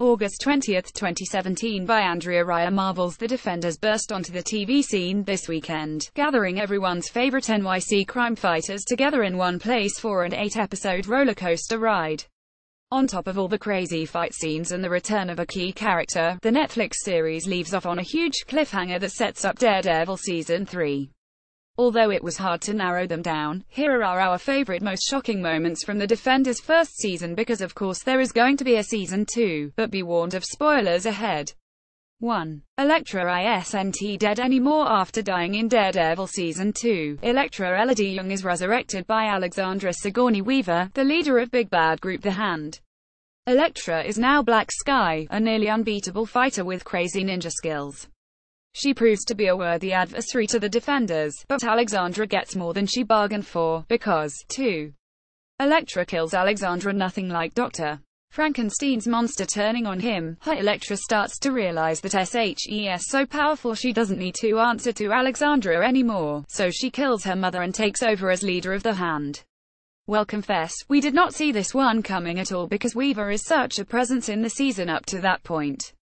August 20, 2017 by Andrea Raya Marvel's The Defenders burst onto the TV scene this weekend, gathering everyone's favorite NYC crime fighters together in one place for an eight-episode rollercoaster ride. On top of all the crazy fight scenes and the return of a key character, the Netflix series leaves off on a huge cliffhanger that sets up Daredevil Season 3. Although it was hard to narrow them down, here are our favorite most shocking moments from the Defenders' first season because of course there is going to be a season 2, but be warned of spoilers ahead. 1. Elektra isn't dead anymore after dying in Daredevil Season 2. Elektra Elodie Yung is resurrected by Alexandra Sigourney Weaver, the leader of Big Bad Group The Hand. Elektra is now Black Sky, a nearly unbeatable fighter with crazy ninja skills. She proves to be a worthy adversary to the defenders, but Alexandra gets more than she bargained for, because, 2. Elektra kills Alexandra nothing like Dr. Frankenstein's monster turning on him, her Elektra starts to realize that SHES so powerful she doesn't need to answer to Alexandra anymore, so she kills her mother and takes over as leader of the Hand. Well confess, we did not see this one coming at all because Weaver is such a presence in the season up to that point.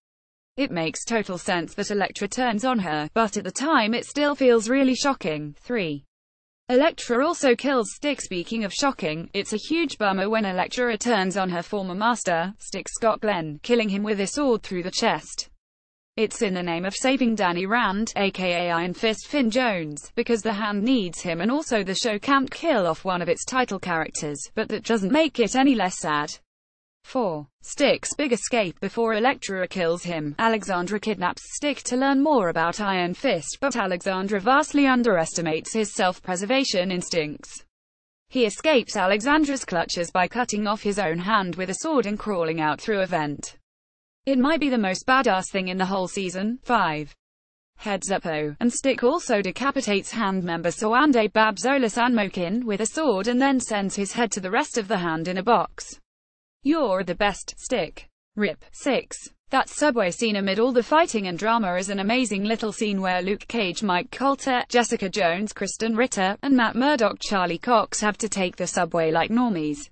It makes total sense that Elektra turns on her, but at the time it still feels really shocking. 3. Elektra also kills Stick Speaking of shocking, it's a huge bummer when Elektra turns on her former master, Stick Scott Glenn, killing him with a sword through the chest. It's in the name of saving Danny Rand, aka Iron Fist Finn Jones, because the hand needs him and also the show can't kill off one of its title characters, but that doesn't make it any less sad. 4. Stick's big escape before Elektra kills him. Alexandra kidnaps Stick to learn more about Iron Fist, but Alexandra vastly underestimates his self-preservation instincts. He escapes Alexandra's clutches by cutting off his own hand with a sword and crawling out through a vent. It might be the most badass thing in the whole season. 5. Heads up O, and Stick also decapitates hand member Sowande Babs Olusanmokun with a sword and then sends his head to the rest of the hand in a box. You're the best, stick. Rip. 6. That subway scene amid all the fighting and drama is an amazing little scene where Luke Cage, Mike Colter, Jessica Jones, Krysten Ritter, and Matt Murdock Charlie Cox have to take the subway like normies.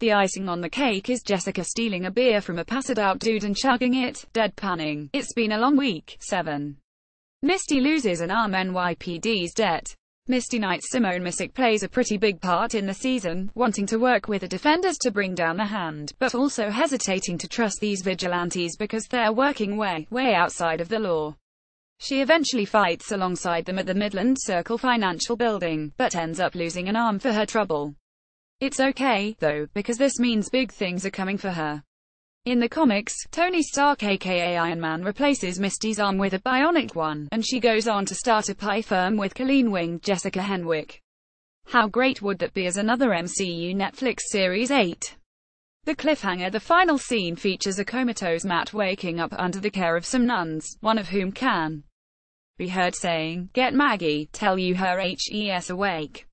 The icing on the cake is Jessica stealing a beer from a passed-out dude and chugging it, deadpanning. It's been a long week. 7. Misty loses an arm NYPD's debt. Misty Knight Simone Missick plays a pretty big part in the season, wanting to work with the defenders to bring down the hand, but also hesitating to trust these vigilantes because they're working way, way outside of the law. She eventually fights alongside them at the Midland Circle Financial Building, but ends up losing an arm for her trouble. It's okay, though, because this means big things are coming for her. In the comics, Tony Stark aka Iron Man replaces Misty's arm with a bionic one, and she goes on to start a pie firm with Colleen-winged Jessica Henwick. How great would that be as another MCU Netflix Series 8? The cliffhanger The final scene features a comatose Matt waking up under the care of some nuns, one of whom can be heard saying, Get Maggie, tell you her HES awake.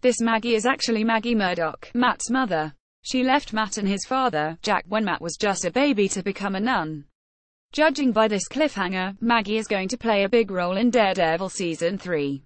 This Maggie is actually Maggie Murdock, Matt's mother. She left Matt and his father, Jack, when Matt was just a baby to become a nun. Judging by this cliffhanger, Maggie is going to play a big role in Daredevil Season 3.